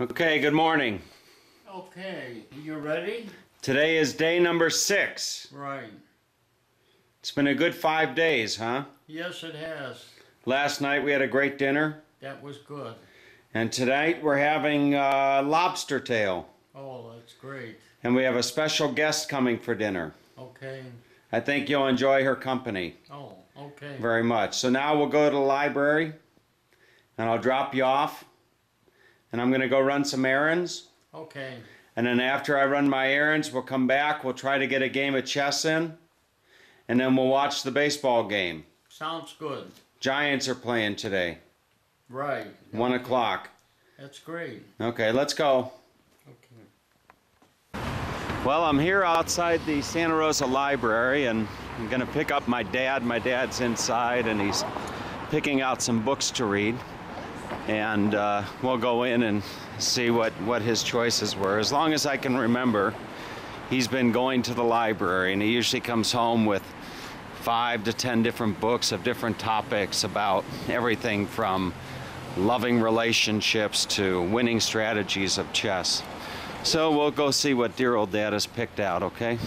Okay, good morning. Okay, you ready? Today is day number six. Right. It's been a good five days, huh? Yes, it has. Last night we had a great dinner, That was good. and tonight we're having uh, lobster tail. Oh, that's great. And we have a special guest coming for dinner. Okay. I think you'll enjoy her company Oh, okay. very much. So now we'll go to the library, and I'll drop you off, and I'm going to go run some errands. Okay. And then after I run my errands, we'll come back. We'll try to get a game of chess in. And then we'll watch the baseball game. Sounds good. Giants are playing today. Right. One o'clock. That's great. Okay, let's go. Okay. Well, I'm here outside the Santa Rosa Library and I'm going to pick up my dad. My dad's inside and he's picking out some books to read. And uh, we'll go in and see what, what his choices were. As long as I can remember, he's been going to the library and he usually comes home with five to ten different books of different topics about everything from loving relationships to winning strategies of chess. So we'll go see what dear old dad has picked out, okay?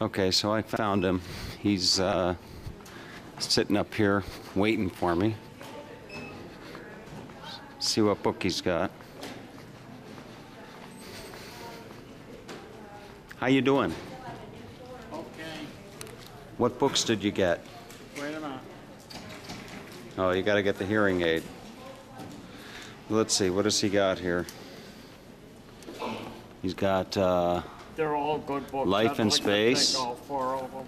Okay, so I found him. He's uh, sitting up here waiting for me. See what book he's got. How you doing? Okay. What books did you get? Wait a minute. Oh, you got to get the hearing aid. Let's see, what has he got here? He's got uh, They're all good books. Life in Space. all four of them.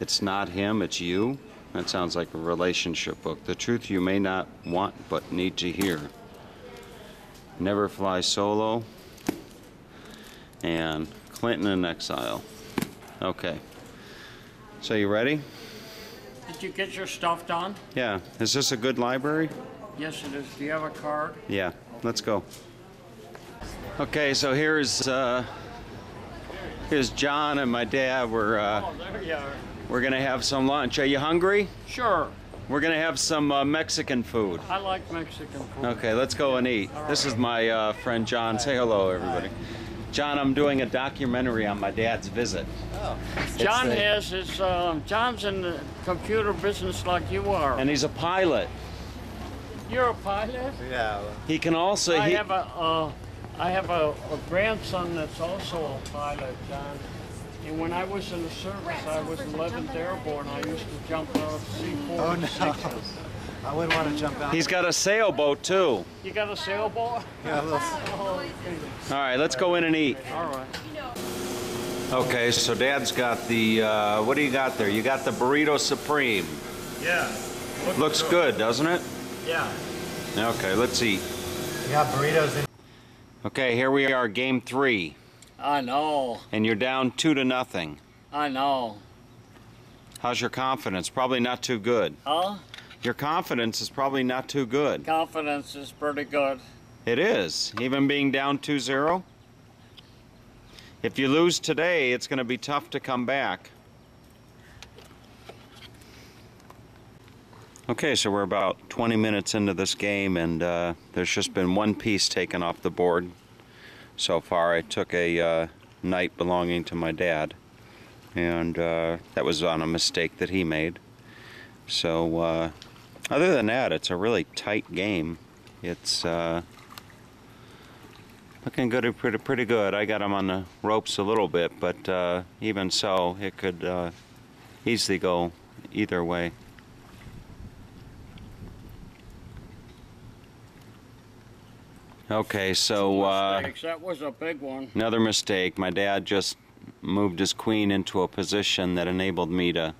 It's Not Him, It's You. That sounds like a relationship book. The truth you may not want but need to hear. Never Fly Solo. And Clinton in Exile. Okay. So you ready? Did you get your stuff done? Yeah. Is this a good library? Yes, it is. Do you have a card? Yeah. Let's go. Okay, so here's uh, here's John and my dad. We're uh, Oh, there you are. We're gonna have some lunch. Are you hungry? Sure. We're gonna have some uh, Mexican food. I like Mexican food. Okay, let's go and eat. This is my uh, friend John. Say hello, everybody. John, I'm doing a documentary on my dad's visit. Oh. John It's a- has his, um, John's in the computer business like you are. And he's a pilot. You're a pilot? Yeah. He can also. I he- have a, uh, I have a, a grandson that's also a pilot, John. And when I was in the service, I was 11th Airborne. I used to jump out of C-4 Oh, no. I wouldn't want to jump out. He's got a sailboat too. You got a sailboat? yeah, a little- Oh, okay. All right, let's go in and eat. All right. Okay, so Dad's got the. Uh, what do you got there? You got the burrito supreme. Yeah. Looks good, doesn't it? Yeah. Okay, let's eat. you got burritos in. Okay, here we are, game three, I know. and you're down two to nothing. I know. How's your confidence? Probably not too good. Huh? Your confidence is probably not too good. Confidence is pretty good. It is, even being down 2 0. If you lose today, it's going to be tough to come back. Okay, so we're about 20 minutes into this game, and uh, there's just been one piece taken off the board so far. I took a uh, knight belonging to my dad, and uh, that was on a mistake that he made. So, uh, other than that, it's a really tight game. It's uh, looking good, pretty, pretty good. I got him on the ropes a little bit, but uh, even so, it could uh, easily go either way. Okay, so uh, Mistakes. That was a big one. another mistake. My dad just moved his queen into a position that enabled me to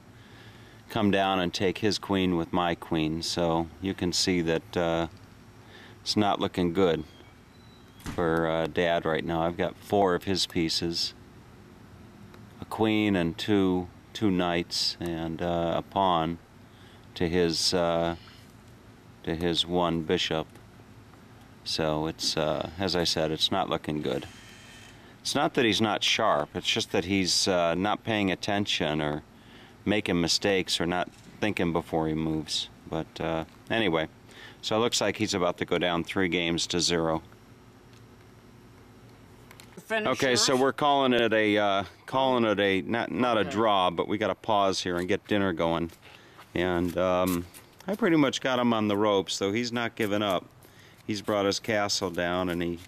come down and take his queen with my queen. So you can see that uh, it's not looking good for uh, dad right now. I've got four of his pieces, a queen and two two knights and uh, a pawn to his uh, to his one bishop. So it's uh, as I said, it's not looking good. It's not that he's not sharp. It's just that he's uh, not paying attention or making mistakes or not thinking before he moves. But uh, anyway, So it looks like he's about to go down three games to zero. Finish Okay, so we're calling it a uh, calling it a not not a draw, but we got to pause here and get dinner going. And um, I pretty much got him on the ropes, so he's not giving up. He's brought his castle down, and he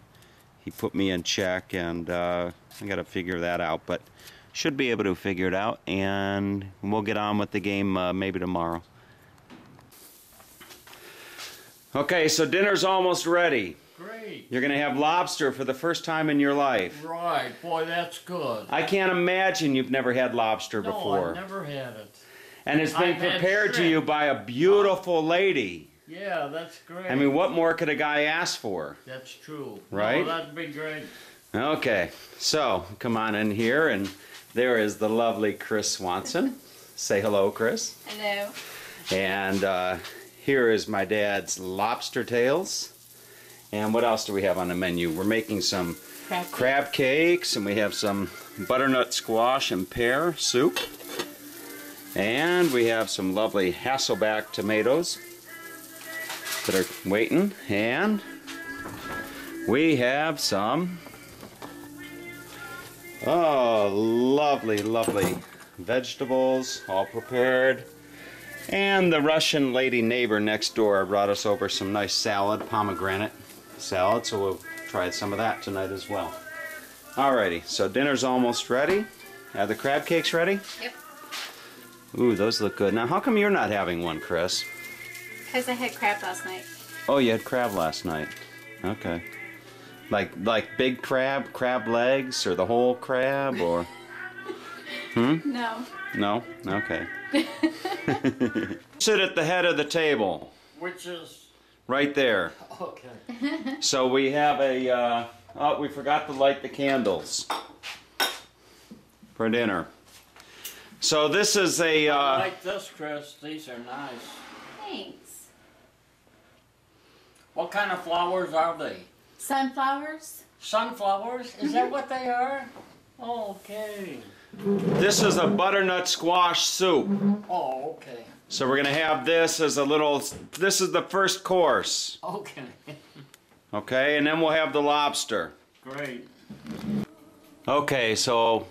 he put me in check, and uh, I got to figure that out. But should be able to figure it out, and we'll get on with the game uh, maybe tomorrow. Okay, so dinner's almost ready. Great. You're gonna have lobster for the first time in your life. Right, boy, that's good. I can't imagine you've never had lobster no, before. I've never had it. and it's been I've prepared to you by a beautiful lady. Yeah, that's great. I mean, what more could a guy ask for? That's true. Right? Oh, that'd be great. Okay, so come on in here, and there is the lovely Chris Swanson. Say hello, Chris. Hello. And uh, here is my dad's lobster tails. And what else do we have on the menu? We're making some Crab. crab cakes, and we have some butternut squash and pear soup. And we have some lovely Hasselback tomatoes that are waiting. And we have some, oh, lovely, lovely vegetables, all prepared. And the Russian lady neighbor next door brought us over some nice salad, pomegranate salad, so we'll try some of that tonight as well. Alrighty, so dinner's almost ready. Are the crab cakes ready? Yep. Ooh, those look good. Now, how come you're not having one, Chris? Because I had crab last night. Oh, you had crab last night. Okay. Like like big crab, crab legs, or the whole crab, or No. no? Okay. Sit at the head of the table, Which is right there. okay. So we have a. Uh, oh, we forgot to light the candles for dinner. So this is a. Uh, like this, Chris. These are nice. Thanks. What kind of flowers are they? Sunflowers? Sunflowers? Is that mm-hmm. what they are? Okay. this is a butternut squash soup. Oh, okay. So we're gonna have this as a little. This is the first course. Okay. Okay, and then we'll have the lobster. Great. Okay, so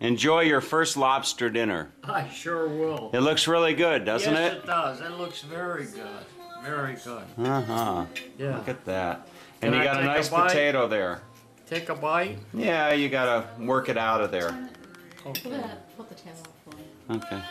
enjoy your first lobster dinner. I sure will. It looks really good, doesn't yes, it? it does. It looks very good. Very good. Uh huh. Yeah. Look at that. And Can you got a take a nice potato there. Take a bite. Yeah, you gotta work it out of there. Okay. Pull the, pull tail off for me. Okay.